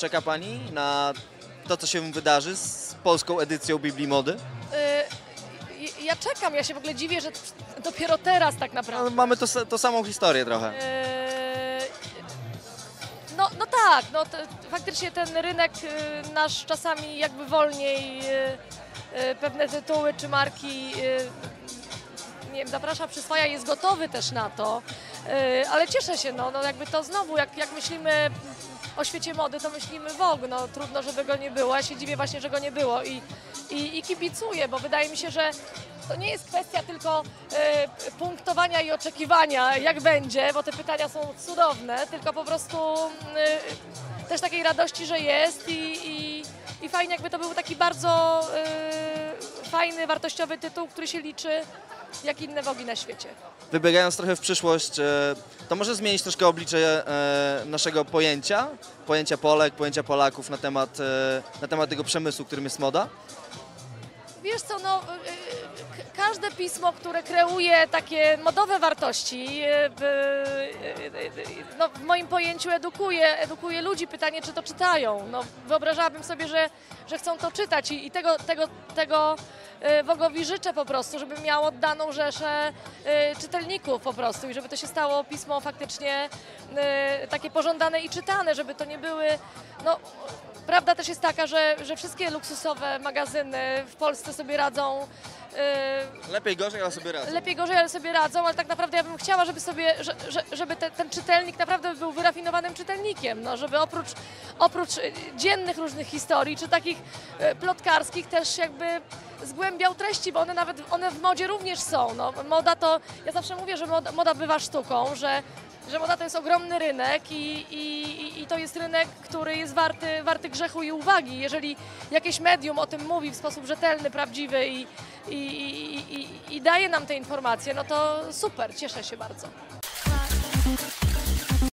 czeka Pani na to, co się wydarzy z polską edycją Biblii Mody? Y, Ja czekam, ja się w ogóle dziwię, że dopiero teraz tak No, naprawdę. mamy to, to samą historię trochę. Eee, No, no tak, no faktycznie ten rynek y, nasz czasami jakby wolniej y, y, pewne tytuły czy marki y, nie wiem, zaprasza, przyswaja, jest gotowy też na to, y, ale cieszę się, no, no jakby to znowu, jak, jak myślimy o świecie mody, to myślimy Vogue, no trudno, żeby go nie było, ja się dziwię właśnie, że go nie było i, i, i kibicuję, bo wydaje mi się, że to nie jest kwestia tylko y, punktowania i oczekiwania, jak będzie, bo te pytania są cudowne, tylko po prostu y, też takiej radości, że jest i, i, i fajnie jakby to był taki bardzo y, fajny, wartościowy tytuł, który się liczy jak inne wogi na świecie. Wybiegając trochę w przyszłość, e, to może zmienić troszkę oblicze e, naszego pojęcia, pojęcia Polek, pojęcia Polaków na temat, e, na temat tego przemysłu, którym jest moda? Wiesz co, no, każde pismo, które kreuje takie modowe wartości, w, no, w moim pojęciu edukuje, edukuje ludzi. Pytanie, czy to czytają. No, wyobrażałabym sobie, że, że chcą to czytać i, i tego, tego, tego Wogowi życzę po prostu, żeby miał oddaną rzeszę y, czytelników po prostu i żeby to się stało pismo faktycznie y, takie pożądane i czytane, żeby to nie były, no Prawda też jest taka, że, że wszystkie luksusowe magazyny w Polsce sobie radzą y, Lepiej, gorzej, ale sobie radzą. lepiej, gorzej, ale sobie radzą, ale tak naprawdę ja bym chciała, żeby sobie, że, że, żeby te, ten czytelnik naprawdę był wyrafinowanym czytelnikiem, no, żeby oprócz, oprócz y, dziennych różnych historii, czy takich y, plotkarskich też jakby zgłębiał treści, bo one nawet, one w modzie również są, no. Moda to, ja zawsze mówię, że moda, moda bywa sztuką, że że moda to jest ogromny rynek i, i, i to jest rynek, który jest warty, warty grzechu i uwagi. Jeżeli jakieś medium o tym mówi w sposób rzetelny, prawdziwy i, i, i, i, i daje nam te informacje, no to super, cieszę się bardzo.